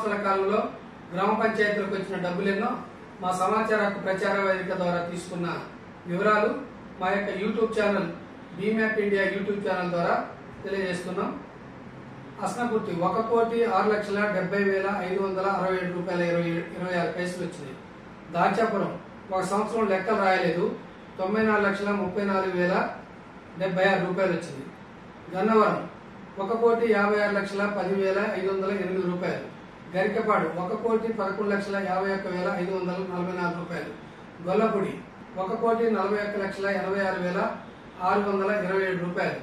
సంవత్సరాల కాలంలో గ్రామ పంచాయతీలకు వచ్చిన డబ్బులెన్నో మా సమాచార హక్కు ప్రచార వేదిక ద్వారా తీసుకున్న వివరాలు మా యొక్క YouTube channel బీమ్యాప్ India YouTube channel ద్వారా తెలియజేస్తున్నాం. అస్నపూర్తి ఒక కోటి ఆరు లక్షల డెబ్బై వేల ఐదు వందల అరవై ఏడు రూపాయల ఇరవై ఇరవై ఆరు పైసలు వచ్చింది దాచాపురం ఒక సంవత్సరం లెక్కలు రాయలేదు. తొంభై నాలుగు లక్షల ముప్పై నాలుగు వేల డెబ్బై ఆరు రూపాయలు వచ్చింది గన్నవరం ఒక కోటి యాభై ఆరు లక్షల పది వేల ఐదు వందల ఎనిమిది రూపాయలు. గరికపాడు ఒక కోటి పదకొండు లక్షల యాభై ఒక్క వేల ఐదు వందల నలభై నాలుగు రూపాయలు గొల్లపూడి ఒక కోటి నలభై ఒక్క లక్షల ఎనభై ఆరు వేల ఆరు వందల ఇరవై ఏడు రూపాయలు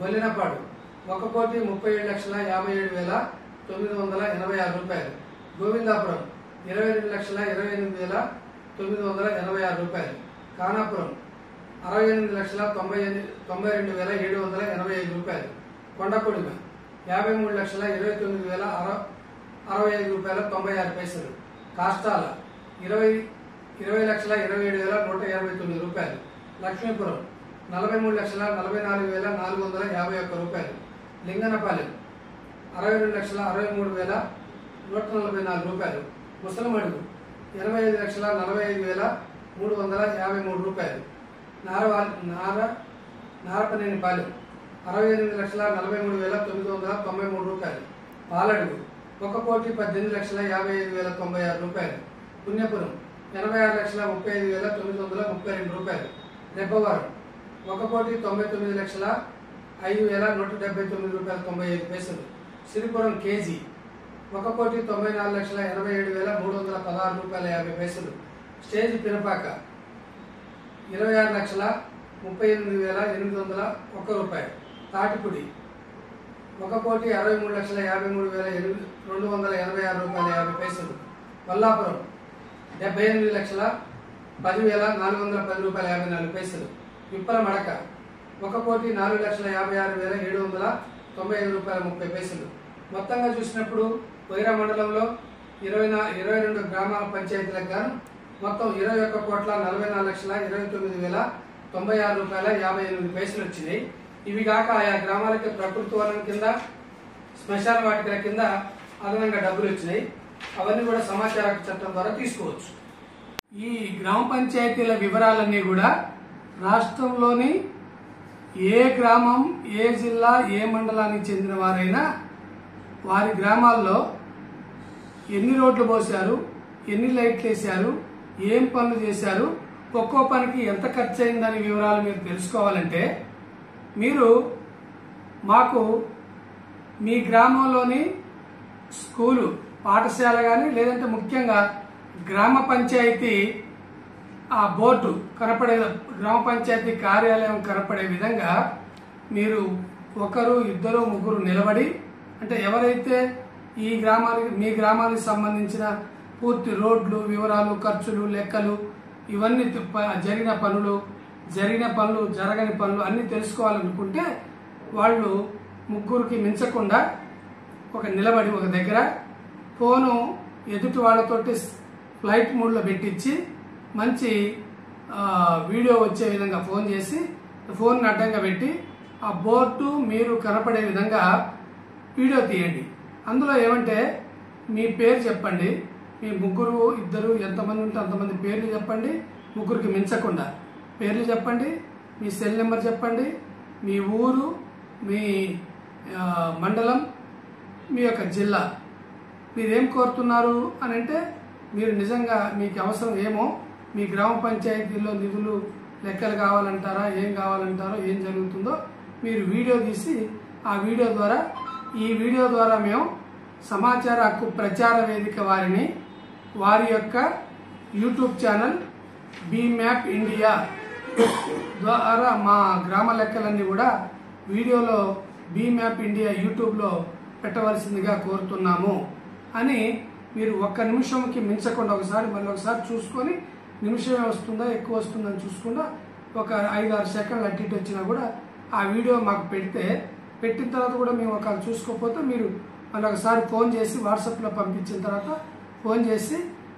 గొల్లినపాడు ఒక కోటి ముప్పై ఏడు లక్షల యాభై ఏడు వేల తొమ్మిది వందల ఎనభై ఆరు రూపాయలు గోవిందాపురం ఇరవై రెండు లక్షల ఇరవై ఎనిమిది వేల తొమ్మిది వందల ఎనభై ఆరు రూపాయలు కానాపురం అరవై ఎనిమిది లక్షల తొంభై ఎనిమిది తొంభై రెండు వేల ఏడు వందల ఎనభై ఐదు రూపాయలు కొండకొడిమ యాభై మూడు లక్షల ఇరవై తొమ్మిది వేల అర అరవై ఐదు రూపాయల తొంభై ఆరు పైసలు. కాష్టాల ఇరవై ఇరవై లక్షల ఇరవై ఏడు వేల నూట ఇరవై తొమ్మిది రూపాయలు. లక్ష్మీపురం నలభై మూడు లక్షల నలభై నాలుగు వేల నాలుగు వందల యాభై ఒక్క రూపాయలు. లింగనపాలెం అరవై రెండు లక్షల అరవై మూడు వేల నూట నలభై నాలుగు రూపాయలు. ముసలమడుగు ఎనభై ఐదు లక్షల నలభై ఐదు వేల మూడు వందల యాభై మూడు రూపాయలు. నారవా నార నారపనేని పాలెం అరవై ఎనిమిది లక్షల నలభై మూడు వేల తొమ్మిది వందల తొంభై మూడు రూపాయలు. పాలడుగు ఒక కోటి పద్దెనిమిది లక్షల యాభై ఐదు వేల తొంభై ఆరు రూపాయలు. పుణ్యపురం ఎనభై ఆరు లక్షల ముప్పై ఐదు వేల తొమ్మిది వందల ముప్పై రెండు రూపాయలు. రెబ్బవరం ఒక కోటి తొంభై తొమ్మిది లక్షల ఐదు వేల నూట డెబ్బై తొమ్మిది రూపాయల తొంభై ఐదు పైసలు. సిరిపురం కేజీ ఒక కోటి తొంభై నాలుగు లక్షల ఎనభై ఏడు వేల మూడు వందల పదహారు రూపాయల యాభై పైసలు. స్టేజ్ పినపాక ఇరవై ఆరు లక్షల ముప్పై ఎనిమిది వేల ఎనిమిది వందల ఒక్క రూపాయలు. తాటిపుడి ఒక కోటి అరవై మూడు లక్షల యాభై మూడు వేల ఎనిమిది రెండు వందల ఎనభై ఆరు రూపాయల యాభై పైసలు. కొల్లాపురం డెబ్బై ఎనిమిది లక్షల పదివేల నాలుగు వందల పది రూపాయల యాభై నాలుగు పైసలు. విప్పల మడక ఒక కోటి నాలుగు లక్షల యాభై ఆరు వేల ఏడు వందల తొంభై ఐదు రూపాయల ముప్పై పైసలు. మొత్తంగా చూసినప్పుడు వైరా మండలంలో ఇరవై నా ఇరవై రెండు గ్రామాల పంచాయతీలకు గాను మొత్తం ఇరవై ఒక్క కోట్ల నలభై నాలుగు లక్షల ఇరవై తొమ్మిది వేల తొంభై ఆరు రూపాయల యాభై ఎనిమిది పైసలు వచ్చినాయి. ఇవి కాక ఆయా గ్రామాలకి ప్రకృతి వనం కింద శ్మశాన వాటికల కింద అదనంగా డబ్బులు వచ్చినాయి. అవన్నీ కూడా సమాచార చట్టం ద్వారా తీసుకోవచ్చు. ఈ గ్రామ పంచాయతీల వివరాలన్నీ కూడా రాష్ట్రంలోని ఏ గ్రామం ఏ జిల్లా ఏ మండలానికి చెందిన వారైనా వారి గ్రామాల్లో ఎన్ని రోడ్లు పోశారు ఎన్ని లైట్లు వేశారు ఏం పనులు చేశారు ఒక్కో పనికి ఎంత ఖర్చు అయిందనే వివరాలు మీరు తెలుసుకోవాలంటే మీరు మాకు మీ గ్రామంలోని స్కూలు పాఠశాల కానీ లేదంటే ముఖ్యంగా గ్రామ పంచాయతీ ఆ బోర్డు కనపడే గ్రామ పంచాయతీ కార్యాలయం కనపడే విధంగా మీరు ఒకరు ఇద్దరు ముగ్గురు నిలబడి అంటే ఎవరైతే ఈ గ్రామానికి మీ గ్రామానికి సంబంధించిన పూర్తి రోడ్లు వివరాలు ఖర్చులు లెక్కలు ఇవన్నీ జరిగిన పనులు జరిగిన పనులు జరగని పనులు అన్ని తెలుసుకోవాలనుకుంటే వాళ్ళు ముగ్గురికి మించకుండా ఒక నిలబడి ఒక దగ్గర ఫోను ఎదుటి వాళ్ళతోటి ఫ్లైట్ మోడ్లో పెట్టించి మంచి వీడియో వచ్చే విధంగా ఫోన్ చేసి ఫోన్ అడ్డంగా పెట్టి ఆ బోర్డు మీరు కనపడే విధంగా వీడియో తీయండి. అందులో ఏమంటే మీ పేరు చెప్పండి. మీ ముగ్గురు ఇద్దరు ఎంతమంది ఉంటే అంతమంది పేర్లు చెప్పండి. ముగ్గురికి మించకుండా. పేర్లు చెప్పండి మీ సెల్ నెంబర్ చెప్పండి మీ ఊరు మీ మండలం మీ యొక్క జిల్లా. మీరేం కోరుతున్నారు అని అంటే మీరు నిజంగా మీకు అవసరం ఏమో మీ గ్రామ పంచాయతీలో నిధులు లెక్కలు కావాలంటారా ఏం కావాలంటారో ఏం జరుగుతుందో మీరు వీడియో తీసి ఆ వీడియో ద్వారా ఈ వీడియో ద్వారా మేము సమాచార హక్కు ప్రచార వేదిక వారిని వారి యొక్క YouTube channel B map India ద్వారా మా గ్రామ లెక్కలన్నీ కూడా వీడియోలో బీ మ్యాప్ ఇండియా యూట్యూబ్లో పెట్టవలసిందిగా కోరుతున్నాము. అని మీరు ఒక్క నిమిషంకి మించకుండా ఒకసారి మళ్ళీ ఒకసారి చూసుకొని నిమిషమే వస్తుందా ఎక్కువ వస్తుందని చూసుకుండా ఒక ఐదు ఆరు సెకండ్లు అటు వచ్చినా కూడా ఆ వీడియో మాకు పెడితే పెట్టిన తర్వాత కూడా మేము ఒకవేళ చూసుకోకపోతే మీరు మళ్ళీ ఒకసారి ఫోన్ చేసి వాట్సాప్లో పంపించిన తర్వాత ఫోన్ చేసి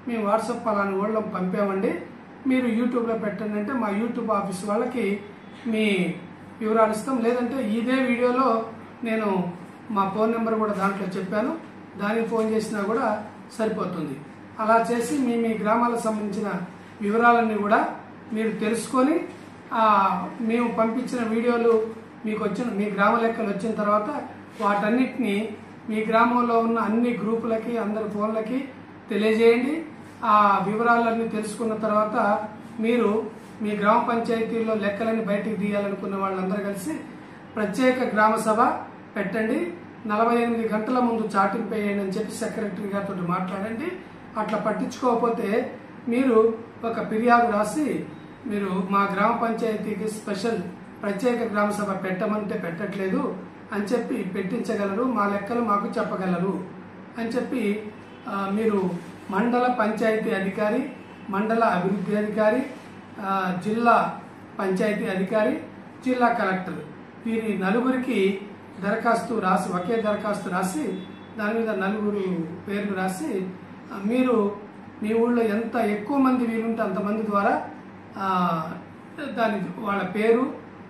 మేము వాట్సాప్ అలాని ఓళ్ళం పంపామండి. మీరు యూట్యూబ్లో పెట్టండి అంటే మా యూట్యూబ్ ఆఫీస్ వాళ్ళకి మీ వివరాలు ఇస్తాం. లేదంటే ఇదే వీడియోలో నేను మా ఫోన్ నెంబర్ కూడా దాంట్లో చెప్పాను. దానికి ఫోన్ చేసినా కూడా సరిపోతుంది. అలా చేసి మీ మీ గ్రామాలకు సంబంధించిన వివరాలన్నీ కూడా మీరు తెలుసుకొని మేము పంపించిన వీడియోలు మీకు వచ్చిన మీ గ్రామ లెక్కలు వచ్చిన తర్వాత వాటన్నిటిని మీ గ్రామంలో ఉన్న అన్ని గ్రూపులకి అందరి ఫోన్లకి తెలియజేయండి. ఆ వివరాలన్నీ తెలుసుకున్న తర్వాత మీరు మీ గ్రామ పంచాయతీలో లెక్కలని బయటికి తీయాలనుకున్న వాళ్ళందరూ కలిసి ప్రత్యేక గ్రామ సభ పెట్టండి. నలభై ఎనిమిది గంటల ముందు చాటింపు వేయండి అని చెప్పి సెక్రటరీ గారితో మాట్లాడండి. అట్లా పట్టించుకోకపోతే మీరు ఒక ఫిర్యాదు రాసి మీరు మా గ్రామ పంచాయతీకి స్పెషల్ ప్రత్యేక గ్రామ సభ పెట్టమంటే పెట్టట్లేదు అని చెప్పి పెట్టించగలరు. మా లెక్కలు మాకు చెప్పగలరు అని చెప్పి మీరు మండల పంచాయతీ అధికారి మండల అభివృద్ధి అధికారి జిల్లా పంచాయతీ అధికారి జిల్లా కలెక్టర్. వీరి నలుగురికి దరఖాస్తు రాసి ఒకే దరఖాస్తు రాసి దాని మీద నలుగురు పేర్లు రాసి మీరు మీ ఊళ్ళో ఎంత ఎక్కువ మంది వీలుంటే అంతమంది ద్వారా దాని వాళ్ళ పేరు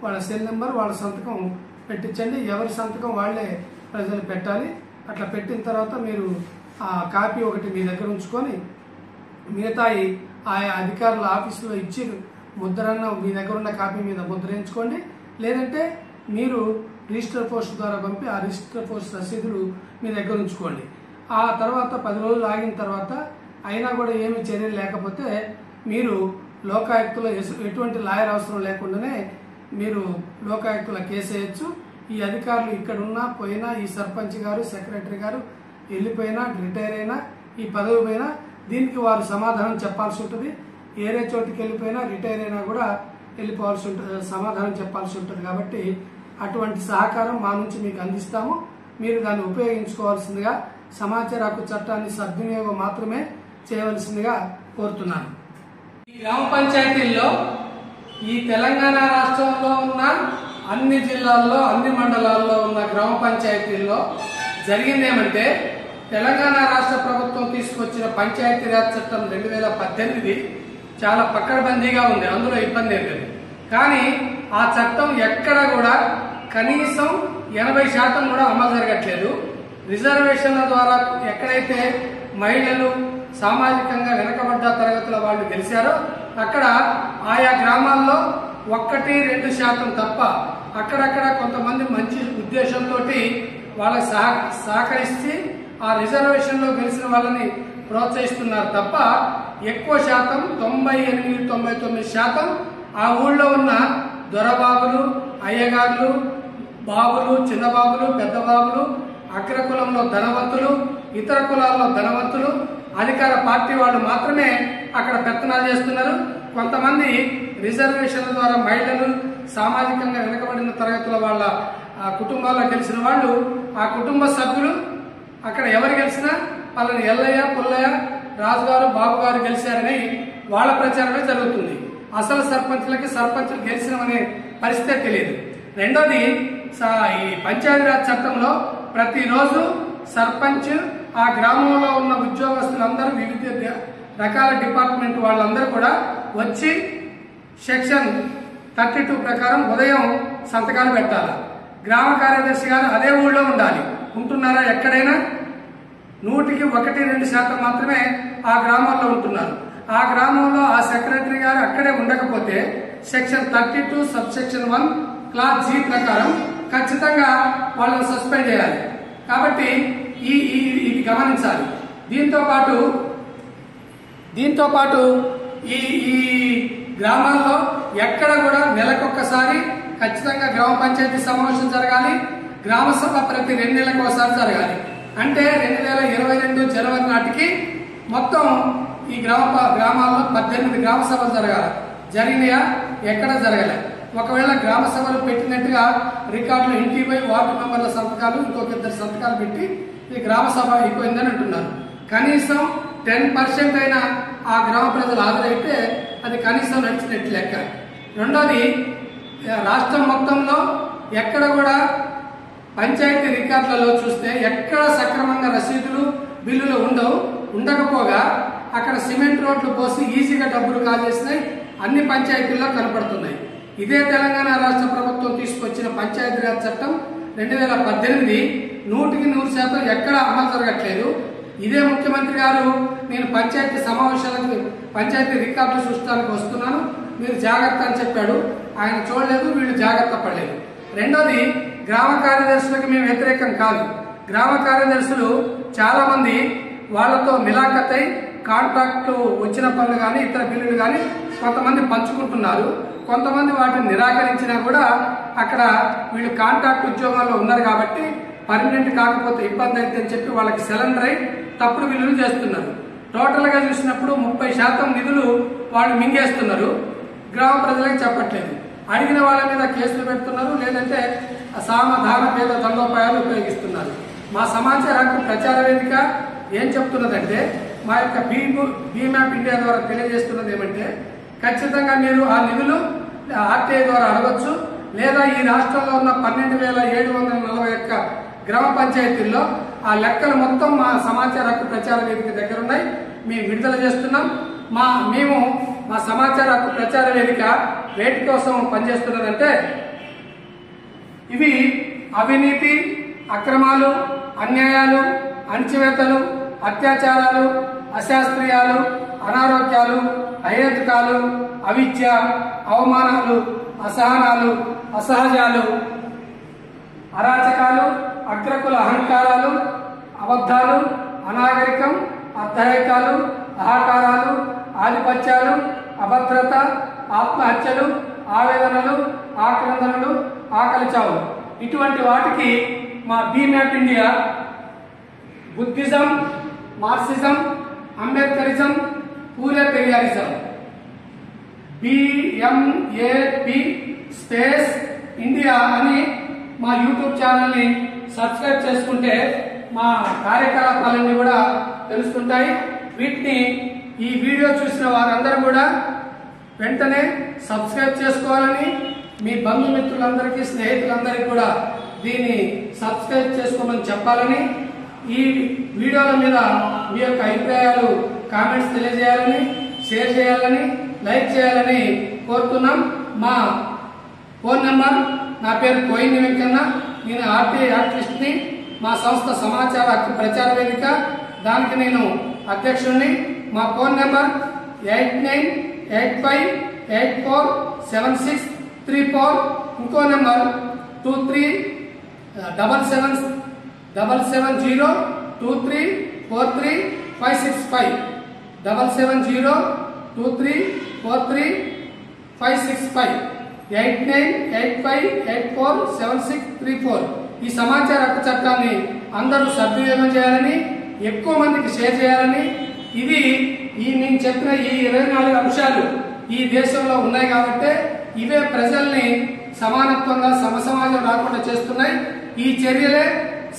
వాళ్ళ సెల్ నెంబర్ వాళ్ళ సంతకం పెట్టించండి. ఎవరి సంతకం వాళ్ళే ప్రజలు పెట్టాలి. అట్లా పెట్టిన తర్వాత మీరు కాపీ ఒకటి మీ దగ్గర ఉంచుకొని మిగతాయి ఆయా అధికారుల ఆఫీసులో ఇచ్చి ముద్రన్న మీ దగ్గర ఉన్న కాపీ మీద ముద్రించుకోండి లేదంటే మీరు రిజిస్టర్ పోస్ట్ ద్వారా పంపి ఆ రిజిస్టర్ పోస్ట్ రసీదులు మీ దగ్గర ఉంచుకోండి. ఆ తర్వాత పది రోజులు ఆగిన తర్వాత అయినా కూడా ఏమి చర్యలు లేకపోతే మీరు లోకాయుక్తలో ఎటువంటి లాయర్ అవసరం లేకుండానే మీరు లోకాయుక్తుల కేసు వేయచ్చు. ఈ అధికారులు ఇక్కడ ఉన్నా పోయినా ఈ సర్పంచ్ గారు సెక్రటరీ గారు వెళ్ళిపోయినా రిటైర్ అయినా ఈ పదవి పైన దీనికి వారు సమాధానం చెప్పాల్సి ఉంటుంది. ఏరే చోటికి వెళ్ళిపోయినా రిటైర్ అయినా కూడా వెళ్ళిపోవాల్సి ఉంటుంది సమాధానం చెప్పాల్సి ఉంటుంది. కాబట్టి అటువంటి సహకారం మా నుంచి మీకు అందిస్తాము. మీరు దాన్ని ఉపయోగించుకోవాల్సిందిగా సమాచార హక్కు చట్టాన్ని సద్వినియోగం మాత్రమే చేయవలసిందిగా కోరుతున్నాను. ఈ గ్రామ పంచాయతీల్లో ఈ తెలంగాణ రాష్ట్రంలో ఉన్న అన్ని జిల్లాల్లో అన్ని మండలాల్లో ఉన్న గ్రామ పంచాయతీల్లో జరిగిందేమంటే తెలంగాణ రాష్ట్ర ప్రభుత్వం తీసుకొచ్చిన పంచాయతీరాజ్ చట్టం రెండు వేల పద్దెనిమిది చాలా పక్కడబందీగా ఉంది. అందులో ఇబ్బంది ఏం లేదు. కానీ ఆ చట్టం ఎక్కడ కూడా కనీసం ఎనభై శాతం కూడా అమలు జరగట్లేదు. రిజర్వేషన్ల ద్వారా ఎక్కడైతే మహిళలు సామాజికంగా వెనకబడ్డ తరగతుల వాళ్ళు గెలిచారో అక్కడ ఆయా గ్రామాల్లో ఒక్కటి రెండు శాతం తప్ప అక్కడక్కడ కొంతమంది మంచి ఉద్దేశంతో వాళ్ళకి సహ సహకరిస్తే ఆ రిజర్వేషన్లో గెలిచిన వాళ్ళని ప్రోత్సహిస్తున్నారు తప్ప ఎక్కువ శాతం తొంభై ఎనిమిది తొంభై తొమ్మిది శాతం ఆ ఊళ్ళో ఉన్న దొరబాబులు అయ్యగారులు బాబులు చిన్నబాబులు పెద్దబాబులు అగ్ర కులంలో అగ్రకులంలో ధనవంతులు ఇతర కులాల్లో ధనవంతులు అధికార పార్టీ వాళ్ళు మాత్రమే అక్కడ పెత్తనాలు చేస్తున్నారు. కొంతమంది రిజర్వేషన్ల ద్వారా మహిళలు సామాజికంగా వెనుకబడిన తరగతుల వాళ్ళ ఆ కుటుంబాల్లో గెలిచిన వాళ్ళు ఆ కుటుంబ సభ్యులు అక్కడ ఎవరు గెలిచినా వాళ్ళని ఎల్లయ్య పుల్లయ్య రాజుగారు బాబు గారు గెలిచారని వాళ్ళ ప్రచారమే జరుగుతుంది. అసలు సర్పంచ్లకి సర్పంచ్లు గెలిచినమనే పరిస్థితే తెలియదు. రెండోది స- ఈ పంచాయతీరాజ్ చట్టంలో ప్రతిరోజు సర్పంచ్ ఆ గ్రామంలో ఉన్న ఉద్యోగస్తులందరూ వివిధ రకాల డిపార్ట్మెంట్ వాళ్ళందరూ కూడా వచ్చి సెక్షన్ థర్టీ టూ ప్రకారం ఉదయం సంతకాలు పెట్టాలి. గ్రామ కార్యదర్శి గారు అదే ఊళ్ళో ఉండాలి. ఉంటున్నారా ఎక్కడైనా? నూటికి ఒకటి రెండు శాతం మాత్రమే ఆ గ్రామాల్లో ఉంటున్నారు. ఆ గ్రామంలో ఆ సెక్రటరీ గారు అక్కడే ఉండకపోతే section thirty two sub section one clause G ప్రకారం ఖచ్చితంగా వాళ్ళని సస్పెండ్ చేయాలి. కాబట్టి ఈ ఇది గమనించాలి. దీంతో పాటు దీంతో పాటు ఈ ఈ గ్రామాల్లో ఎక్కడ కూడా నెలకొక్కసారి ఖచ్చితంగా గ్రామ పంచాయతీ సమావేశం జరగాలి. గ్రామ సభ ప్రతి రెండు ఒకసారి జరగాలి. అంటే రెండు వేల ఇరవై రెండు జనవరి నాటికి మొత్తం ఈ గ్రామ గ్రామాల్లో పద్దెనిమిది గ్రామ సభలు జరగాలి. జరిగినాయా? ఎక్కడ జరగలే. ఒకవేళ గ్రామ సభలు పెట్టినట్టుగా రికార్డులు ఇంటికి పోయి వార్డు మెంబర్ల సంతకాలు ఇంకొక ఇద్దరు సంతకాలు పెట్టి ఇది గ్రామ సభ అయిపోయిందని అంటున్నారు. కనీసం టెన్ పర్సెంట్ అయినా ఆ గ్రామ ప్రజలు హాజరైతే అది కనీసం నడిచినట్టు లెక్క. రెండోది రాష్ట్రం మొత్తంలో ఎక్కడ కూడా పంచాయతీ రికార్డులలో చూస్తే ఎక్కడ సక్రమంగా రసీదులు బిల్లులు ఉండవు. ఉండకపోగా అక్కడ సిమెంట్ రోడ్లు పోసి ఈజీగా డబ్బులు కాజేసినాయి. అన్ని పంచాయతీల్లో కనపడుతున్నాయి. ఇదే తెలంగాణ రాష్ట్ర ప్రభుత్వం తీసుకొచ్చిన పంచాయతీరాజ్ చట్టం రెండు వేల పద్దెనిమిది నూటికి నూరు శాతం ఎక్కడ అమలు జరగట్లేదు. ఇదే ముఖ్యమంత్రి గారు నేను పంచాయతీ సమావేశాలకు పంచాయతీ రికార్డులు చూస్తానికి వస్తున్నాను. మీరు జాగ్రత్త అని చెప్పాడు. ఆయన చూడలేదు వీళ్ళు జాగ్రత్త పడలేదు. రెండోది గ్రామ కార్యదర్శులకు మేము వ్యతిరేకం కాదు. గ్రామ కార్యదర్శులు చాలా మంది వాళ్ళతో మిలాఖతై కాంట్రాక్ట్ వచ్చిన పనులు కానీ ఇతర బిల్లులు కానీ కొంతమంది పంచుకుంటున్నారు. కొంతమంది వాటిని నిరాకరించినా కూడా అక్కడ వీళ్ళు కాంట్రాక్ట్ ఉద్యోగాల్లో ఉన్నారు కాబట్టి పర్మనెంట్ కాకపోతే ఇబ్బంది అయితే అని చెప్పి వాళ్ళకి సిలిండర్ అయి తప్పుడు బిల్లులు చేస్తున్నారు. టోటల్గా చూసినప్పుడు ముప్పై శాతం నిధులు వాళ్ళు మింగేస్తున్నారు. గ్రామ ప్రజలకు చెప్పట్లేదు. అడిగిన వాళ్ళ మీద కేసులు పెడుతున్నారు లేదంటే సామధాన పేద దండోపాయాలు ఉపయోగిస్తున్నారు. మా సమాచార హక్కు ప్రచార వేదిక ఏం చెప్తున్నదంటే మా యొక్క బీము బీమ్యాప్ ఇండియా ద్వారా తెలియజేస్తున్నది ఏమంటే ఖచ్చితంగా మీరు ఆ నిధులు ఆర్టీఐ ద్వారా అడగచ్చు లేదా ఈ రాష్ట్రంలో ఉన్న పన్నెండు వేల ఏడు వందల నలభై ఒక్క గ్రామ పంచాయతీల్లో ఆ లెక్కలు మొత్తం మా సమాచార హక్కు ప్రచార వేదిక దగ్గర ఉన్నాయి మేము విడుదల చేస్తున్నాం. మా మేము మా సమాచార హక్కు ప్రచార వేదిక వేటి కోసం పనిచేస్తున్నదంటే ఇవి అవినీతి అక్రమాలు అన్యాయాలు అణచివేతలు అత్యాచారాలు అశాస్త్రీయాలు అనారోగ్యాలు అహేతుకాలు అవిద్య అవమానాలు అసహనాలు అసహజాలు అరాచకాలు అగ్రకుల అహంకారాలు అబద్ధాలు అనాగరికం అర్ధరేకాలు అహకారాలు ఆధిపత్యాలు అభద్రత ఆత్మహత్యలు ఆవేదనలు ఆక్రందనలు ఆకలి చావు ఇటువంటి వాటికి మా B map India Buddhism Marxism Ambedkarism Phule Periyarism. BMAP space India అని మా యూట్యూబ్ ఛానల్ని సబ్స్క్రైబ్ చేసుకుంటే మా కార్యకలాపాలన్నీ కూడా తెలుస్తుంటాయి. వీటిని ఈ వీడియో చూసిన వారందరూ కూడా వెంటనే సబ్స్క్రైబ్ చేసుకోవాలని మీ బంధుమిత్రులందరికీ స్నేహితులందరికీ కూడా దీన్ని సబ్స్క్రైబ్ చేసుకోమని చెప్పాలని ఈ వీడియోల మీద మీ యొక్క అభిప్రాయాలు కామెంట్స్ తెలియజేయాలని షేర్ చేయాలని లైక్ చేయాలని కోరుతున్నాం. మా ఫోన్ నెంబర్ నా పేరు కోయిని వెంకన్న. నేను ఆర్టీఐ యాక్టివిస్ట్ని. మా సంస్థ సమాచార హక్కు ప్రచార వేదిక. దానికి నేను అధ్యక్షుడిని మా phone number eight nine eight five eight four seven six three four ఇంకో number two three double seven double seven zero two three four three five six five double seven zero two three four three five six five eight nine eight five eight four seven six three four ఈ సమాచార హక్కు చట్టాన్ని అందరూ సద్వినియోగం చేయాలని ఎక్కువ మందికి share చేయాలని ఇది ఈ నేను చెప్పిన ఈ ఇరవై నాలుగు అంశాలు ఈ దేశంలో ఉన్నాయి కాబట్టి ఇవే ప్రజల్ని సమానత్వంగా సమసమాజం రాకుండా చేస్తున్నాయి. ఈ చర్యలే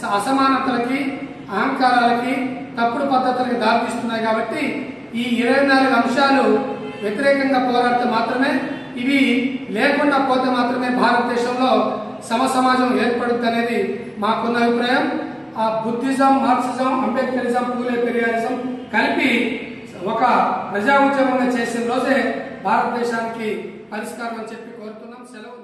స- అసమానతలకి అహంకారాలకి తప్పుడు పద్ధతులకి దారితీస్తున్నాయి కాబట్టి ఈ ఇరవై నాలుగు అంశాలు వ్యతిరేకంగా పోరాడితే మాత్రమే ఇవి లేకుండా పోతే మాత్రమే భారతదేశంలో సమసమాజం ఏర్పడుద్ది అనేది మాకున్న అభిప్రాయం. ఆ Buddhism Marxism Ambedkarism Phule Periyarism కలిపి ఒక ప్రజా ఉద్యమంగా చేసిన రోజే భారతదేశానికి పరిష్కారం అని చెప్పి కోరుతున్నాం. సెలవు.